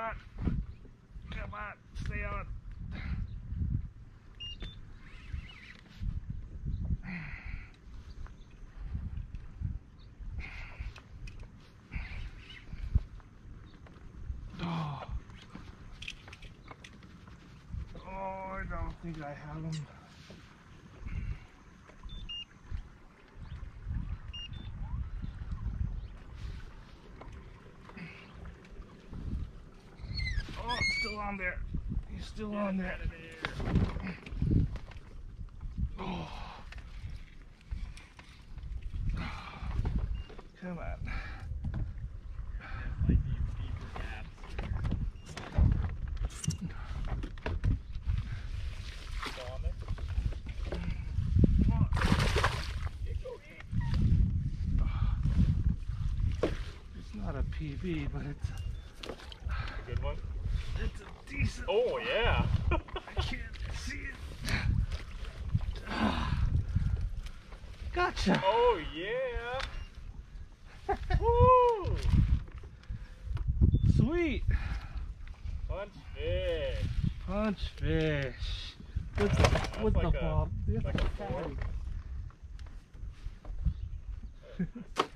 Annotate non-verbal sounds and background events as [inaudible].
Ah. Come on, stay on. Oh. Oh, I don't think I have them. Oh, it's still on there. He's still on there. Oh. [sighs] Come on. Come [sighs] on. It's not a PB, but it's a Good one. It's a decent. Oh yeah. I can't see it. Gotcha. Oh yeah. [laughs] Woo! Sweet. Punch fish. Punch fish. Uh, with, That's with like the a- bob. Like a fatty. [laughs]